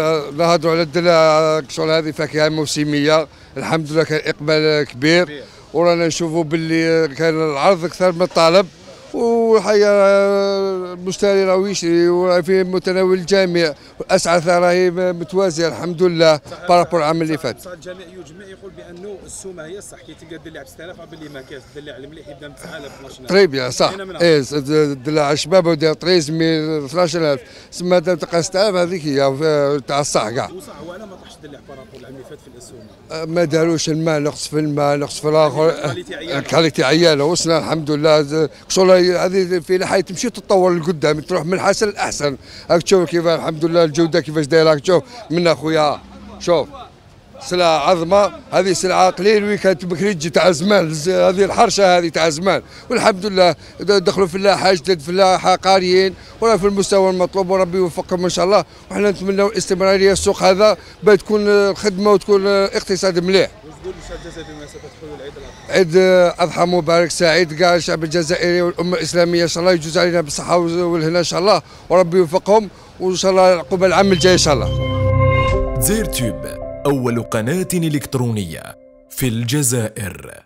نهضروا على الدلاع شغل هذه فاكهة موسمية. الحمد لله كان إقبال كبير. ورانا نشوفوا باللي كان العرض أكثر من الطلب والحقيقة المشتري راه يشري وفي متناول الجميع والاسعار راهي متوازيه الحمد لله par rapport العام اللي فات الجميع يجمع يقول بانه السومه هي الصح كي تلقى الدلاع ب 6000 باللي ما كاش الدلاع المليح يبدا ب 9000 12000 très bien صح إيه الدلاع الشباب ودير 13000 12000 تسمى تلقى 6000 هذيك هي تاع الصح كاع وصح هو أنا ما طاحش الدلاع par rapport العام اللي فات في الاسومه ما داروش الماء نقص في الماء نقص في الآخر qualité عيانة. qualité عيانه وصلنا الحمد لله شغل هذه في الحياة تمشي تتطور لقدام تروح من الحسن للاحسن راك تشوف كيف الحمد لله الجودة كيفاش دايرة راك تشوف من اخويا شوف. سلعة عظمة هذه سلعة قليل وين كانت بكري تجي تاع زمان هذه الحرشة هذه تاع زمان. والحمد لله دخلوا فلاحة جدد فلاحة قاريين. ولا في المستوى المطلوب وربي يوفقهم إن شاء الله. وحنا نتمنوا الاستمرارية. السوق هذا بتكون الخدمة وتكون اقتصاد مليح. عيد أضحى مبارك سعيد كاع الشعب الجزائري والأمة الإسلامية إن شاء الله يجوز علينا بالصحة والهنا إن شاء الله. وربي يوفقهم وإن شاء الله عقب العام الجاي إن شاء الله. زير تيوب. أول قناة إلكترونية في الجزائر.